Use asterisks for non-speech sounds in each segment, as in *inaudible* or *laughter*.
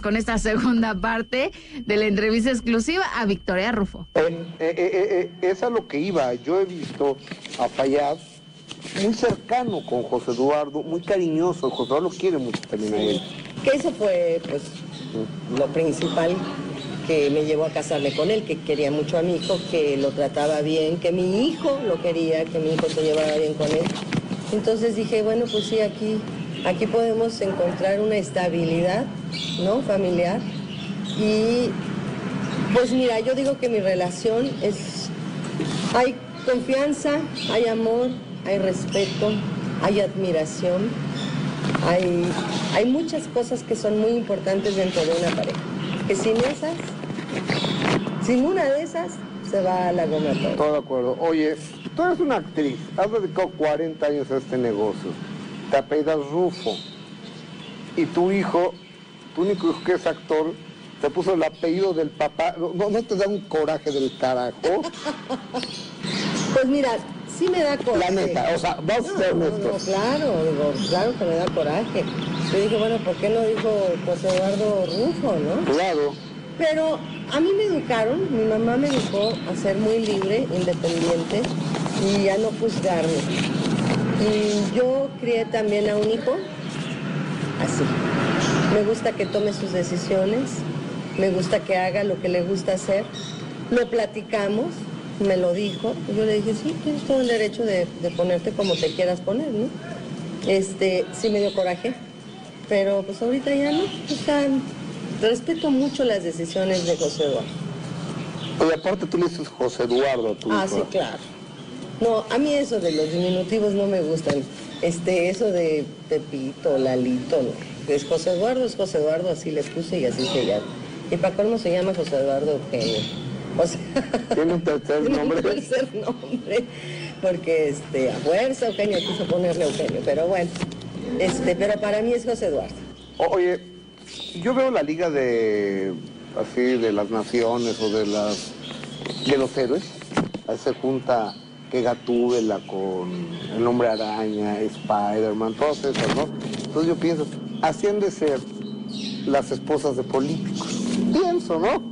con esta segunda parte de la entrevista exclusiva a Victoria Rufo. Eh, eh, eh, es a lo que iba. Yo he visto a Fayad muy cercano con José Eduardo, muy cariñoso. José Eduardo quiere mucho también a él. Que eso fue, pues, lo principal que me llevó a casarme con él, que quería mucho a mi hijo, que lo trataba bien, que mi hijo lo quería, que mi hijo se llevaba bien con él. Entonces dije, bueno, pues sí, aquí, aquí podemos encontrar una estabilidad, ¿no? Familiar. Y pues mira, yo digo que mi relación es, hay confianza, hay amor, hay respeto, hay admiración, hay, hay muchas cosas que son muy importantes dentro de una pareja. Que sin esas, sin una de esas, se va a la goma todo. Todo de acuerdo. Oye, tú eres una actriz, has dedicado 40 años a este negocio, te apellidas Rufo, y tu hijo, tu único hijo que es actor, te puso el apellido del papá, ¿no, no te da un coraje del carajo? *laughs* Pues mira, sí me da coraje. La neta, o sea, vamos a ser No, no, claro, digo, claro que me da coraje. Yo dije, bueno, ¿por qué no dijo José Eduardo Rufo, no? Claro. Pero a mí me educaron, mi mamá me educó a ser muy libre, independiente y a no juzgarme. Y yo crié también a un hijo así. Me gusta que tome sus decisiones, me gusta que haga lo que le gusta hacer. Lo platicamos, me lo dijo. y Yo le dije, sí, tienes todo el derecho de, de ponerte como te quieras poner, ¿no? Este, sí me dio coraje, pero pues ahorita ya no. O sea, respeto mucho las decisiones de José Eduardo. Oye, aparte tú le dices José Eduardo tu Ah, sí, claro. No, a mí eso de los diminutivos no me gustan. Este, eso de Pepito, Lalito, no. Es José Eduardo, es José Eduardo, así le puse y así se llama. Y para cómo se llama José Eduardo Eugenio. O sea, *laughs* ¿Tiene un tercer *laughs* tiene un nombre? tercer nombre, porque este, a fuerza Eugenio quiso ponerle Eugenio, pero bueno. Este, pero para mí es José Eduardo. Oye, yo veo la liga de así de las naciones o de las de los héroes. Ahí se junta que Gatúbela con el hombre araña, Spider-Man, todas esas, ¿no? Entonces yo pienso, así han de ser las esposas de políticos. Pienso, ¿no?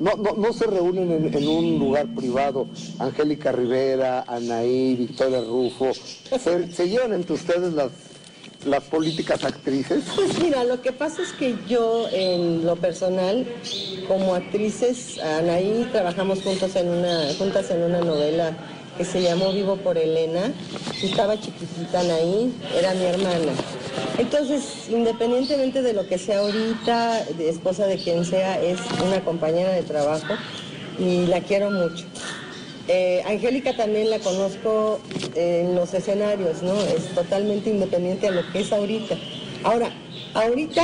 No, no, se reúnen en, en un lugar privado. Angélica Rivera, Anaí, Victoria Rufo. ¿Se, se llevan entre ustedes las, las políticas actrices? Pues mira, lo que pasa es que yo en lo personal, como actrices, Anaí trabajamos juntos en una, juntas en una novela que se llamó Vivo por Elena. Estaba chiquitita Anaí, era mi hermana. Entonces, independientemente de lo que sea ahorita, esposa de quien sea, es una compañera de trabajo y la quiero mucho. Eh, Angélica también la conozco en los escenarios, ¿no? Es totalmente independiente a lo que es ahorita. Ahora, ahorita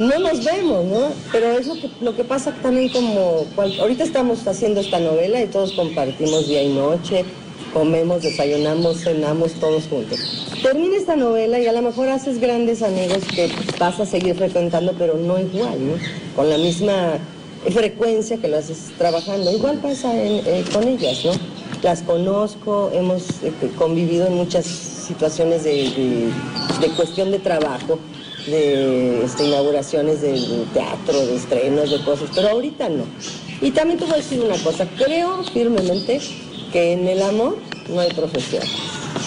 no nos vemos, ¿no? Pero es lo que, lo que pasa también como, ahorita estamos haciendo esta novela y todos compartimos día y noche, comemos, desayunamos, cenamos todos juntos. Termina esta novela y a lo mejor haces grandes amigos que vas a seguir frecuentando, pero no igual, ¿no? Con la misma frecuencia que lo haces trabajando. Igual pasa en- eh, con ellas, ¿no? Las conozco, hemos eh, convivido en muchas situaciones de, de- de cuestión de trabajo, de este, inauguraciones de, de teatro, de estrenos, de cosas, pero ahorita no. Y también te voy a decir una cosa, creo firmemente que en el amor no hay profesión,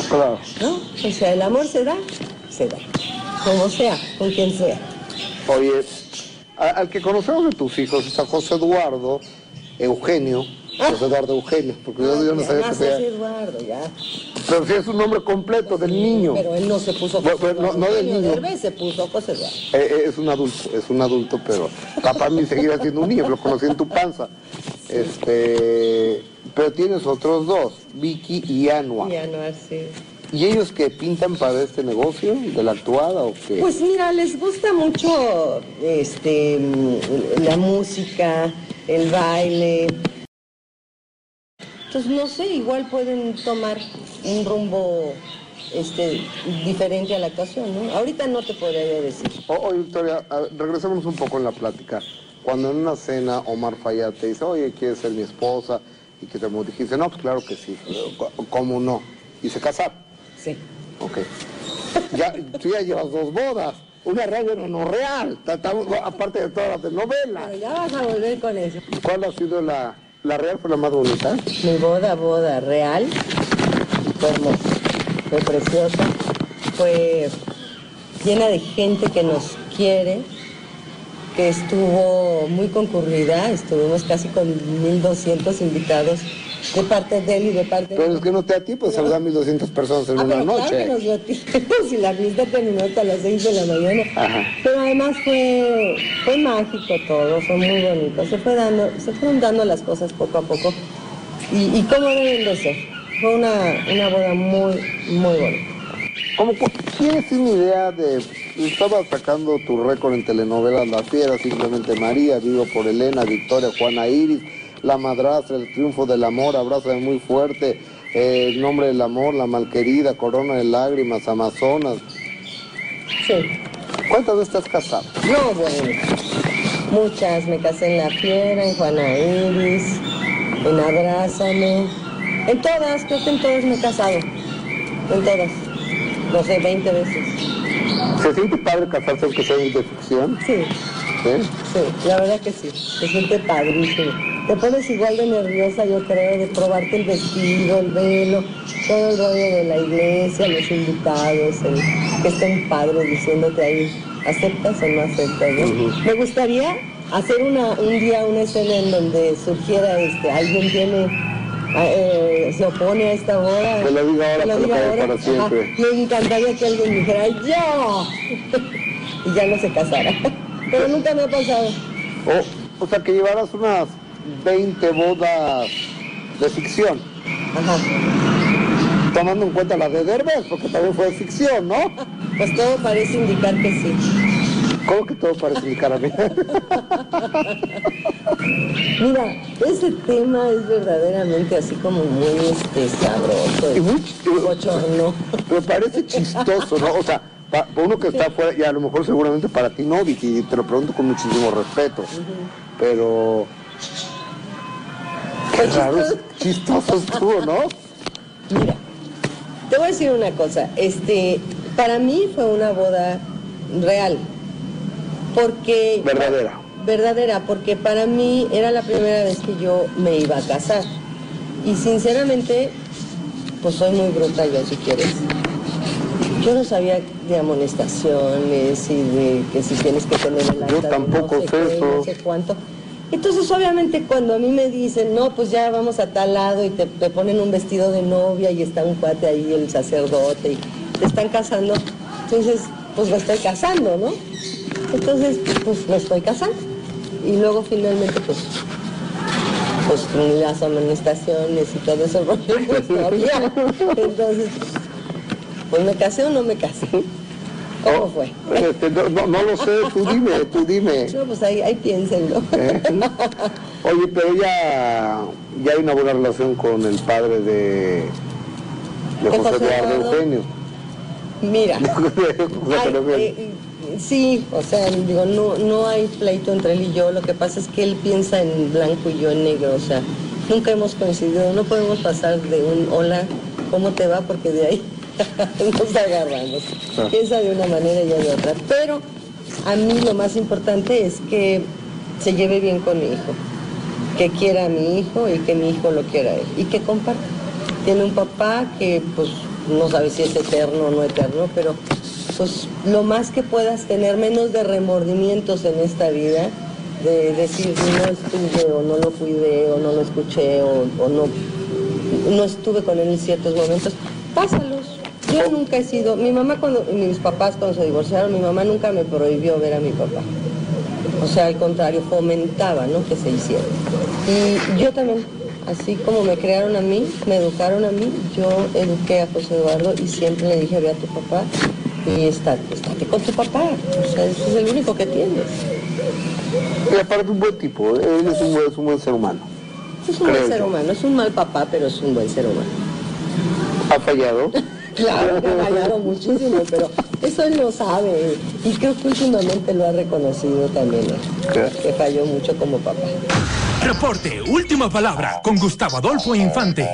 Claro. ¿no? O sea, el amor se da, se da, como sea, con quien sea. Oye, a- al que conocemos de tus hijos es a José Eduardo Eugenio. José Eduardo Eugenio, porque yo, yo no sabía que sea. Eduardo, ya. Pero sí es un nombre completo del niño. Pero él no se puso José no- Eduardo no del niño. Derbez, se puso José Eduardo. Eh, eh, es un adulto, es un adulto, pero capaz ni seguirá siendo un niño, lo conocí en tu panza. Este, pero tienes otros dos, Vicky y Anua. Ya no así. ¿Y ellos que pintan para este negocio de la actuada o qué? Pues mira, les gusta mucho este la música, el baile. Entonces no sé, igual pueden tomar un rumbo este diferente a la actuación, ¿no? Ahorita no te podría decir. O- Oye, Victoria, regresemos un poco en la plática. Cuando en una cena Omar Fayad te dice, oye, ¿quieres ser mi esposa? Y que te dijiste, no, pues claro que sí. ¿Cómo no? Y se casaron. Sí. Ok. Ya, tú ya llevas dos bodas. una radio no real, tratamos, aparte de todas las de novela. Pero ya vas a volver con eso. ¿Cuál ha sido la, la real? ¿Fue la más bonita? Mi boda, boda real, fue hermosa, fue preciosa, fue llena de gente que nos quiere, que estuvo muy concurrida, estuvimos casi con 1.200 invitados de parte de él y de parte Pero es que no te da tiempo de saludar a 1.200 personas en Ah, una pero claro noche. que nos dio tiempo, si la fiesta terminó hasta las 6 de la mañana. Ajá. Pero además fue, fue mágico todo, fue muy bonito. Se, fue dando, se fueron dando las cosas poco a poco. Y, y cómo deben de ser. Fue una, una boda muy, muy bonita. Como tienes una idea de. Estaba sacando tu récord en telenovelas La Fiera, simplemente María, Vivo por Elena, Victoria, Juana Iris, La Madrastra, El Triunfo del Amor, Abrázame muy fuerte, eh, El Nombre del Amor, La Malquerida, Corona de Lágrimas, Amazonas. Sí. ¿Cuántas veces estás casado? No, bueno. Muchas. Me casé en La Fiera, en Juana Iris, en Abrázame. En todas, creo que en todas me he casado. En todas. No sé, 20 veces. ¿Se siente padre casarse aunque sea de ficción? Sí. ¿Sí? Sí, la verdad que sí, se siente padrísimo. Te pones igual de nerviosa, yo creo, de probarte el vestido, el velo, todo el rollo de la iglesia, los invitados, el que estén padres diciéndote ahí, ¿aceptas o no aceptas? no? Me gustaría hacer una, un día una escena en donde surgiera este, alguien tiene, eh, se opone a esta boda. Que lo diga ahora, que lo que lo diga calle ahora. para siempre. Me encantaría que alguien dijera ¡Yo! *laughs* y ya no se casara. *laughs* Pero nunca me ha pasado. O, o sea, que llevarás unas 20 bodas de ficción. Ajá. Tomando en cuenta la de Derbez, porque también fue de ficción, ¿no? Pues todo parece indicar que sí. ¿Cómo que todo parece indicar a mí? *laughs* Mira, ese tema es verdaderamente así como muy este, sabroso Y muy ch- bochorno. Me parece chistoso, ¿no? O sea, pa- para uno que está afuera, y a lo mejor seguramente para ti no, Vicky, y te lo pregunto con muchísimo respeto. Pero. Qué raro, chistoso. estuvo, ¿no? Mira, te voy a decir una cosa. Este, para mí fue una boda real. Porque. Verdadera. Verdadera, porque para mí era la primera vez que yo me iba a casar. Y sinceramente, pues soy muy bruta yo si quieres. Yo no sabía de amonestaciones y de que si tienes que tener el acta tampoco no sé sé qué, eso. no sé cuánto. Entonces, obviamente, cuando a mí me dicen, no, pues ya vamos a tal lado y te, te ponen un vestido de novia y está un cuate ahí, el sacerdote, y te están casando, entonces, pues me estoy casando, ¿no? Entonces, pues me estoy casando. Y luego finalmente, pues, pues las amonestaciones y todo eso pues no había. *laughs* Entonces, pues me casé o no me casé. ¿Cómo fue? Este, no, no, no lo sé, tú dime, tú dime. *laughs* No, pues ahí, ahí piénsenlo. ¿eh? Oye, pero ya, ya hay una buena relación con el padre de, José José Eduardo. Eugenio. Mira. *laughs* Eh, sí, o sea, digo, no, no hay pleito entre él y yo, lo que pasa es que él piensa en blanco y yo en negro, o sea, nunca hemos coincidido, no podemos pasar de un hola, ¿cómo te va? Porque de ahí *laughs* nos agarramos. Piensa de una manera y de otra. Pero a mí lo más importante es que se lleve bien con mi hijo, que quiera a mi hijo y que mi hijo lo quiera a él, y que comparta. Tiene un papá que pues no sabe si es eterno o no eterno, pero pues lo más que puedas tener, menos de remordimientos en esta vida, de decir no estuve o no lo cuidé o no lo escuché o, o no, no estuve con él en ciertos momentos, pásalos. Yo nunca he sido, mi mamá cuando, mis papás cuando se divorciaron, mi mamá nunca me prohibió ver a mi papá. O sea, al contrario, fomentaba, ¿no? Que se hiciera. Y yo también, así como me crearon a mí, me educaron a mí, yo eduqué a José Eduardo y siempre le dije, ve a tu papá y estate, estate con tu papá. O sea, ese es el único que tienes. Y aparte un buen tipo, él es un, buen- es un buen ser humano. Es un Creo buen ser yo. humano, es un mal papá, pero es un buen ser humano. Ha fallado. *laughs* Claro que ha fallado muchísimo, pero eso él lo sabe y creo que últimamente lo ha reconocido también, ¿eh? ¿Qué? que falló mucho como papá. Reporte Última Palabra con Gustavo Adolfo Infante.